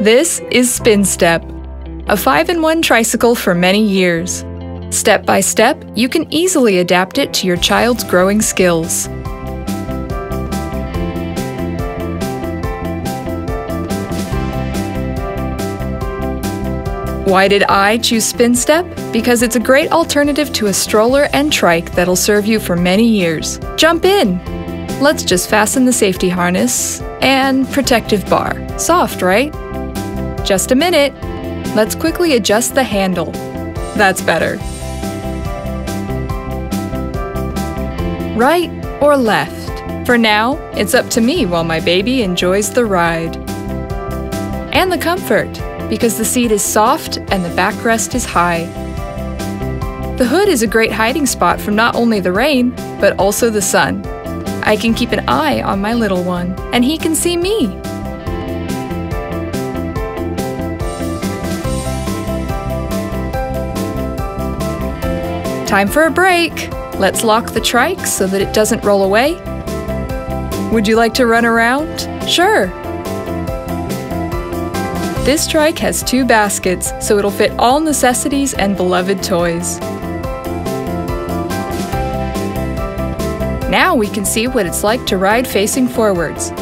This is Spin Step, a 5 in 1 tricycle for many years. Step by step, you can easily adapt it to your child's growing skills. Why did I choose Spin Step? Because it's a great alternative to a stroller and trike that'll serve you for many years. Jump in! Let's just fasten the safety harness and protective bar. Soft, right? Just a minute. Let's quickly adjust the handle. That's better. Right or left? For now, it's up to me while my baby enjoys the ride. And the comfort, because the seat is soft and the backrest is high. The hood is a great hiding spot from not only the rain, but also the sun. I can keep an eye on my little one, and he can see me. Time for a break. Let's lock the trike so that it doesn't roll away. Would you like to run around? Sure. This trike has two baskets, so it'll fit all necessities and beloved toys. Now we can see what it's like to ride facing forwards.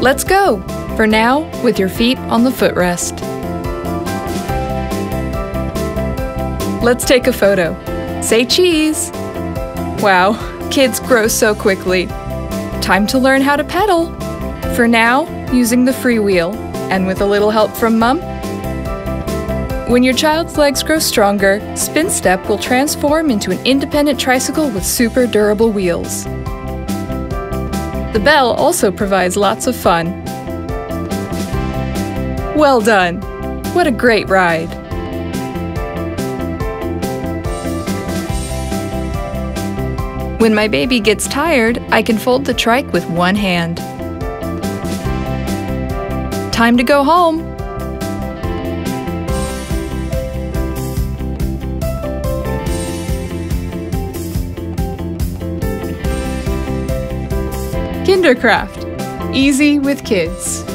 Let's go! For now, with your feet on the footrest. Let's take a photo. Say cheese! Wow, kids grow so quickly. Time to learn how to pedal. For now, using the freewheel, and with a little help from mum. When your child's legs grow stronger, Spin Step will transform into an independent tricycle with super durable wheels. The bell also provides lots of fun. Well done! What a great ride! When my baby gets tired, I can fold the trike with one hand. Time to go home! Kinderkraft. Easy with kids.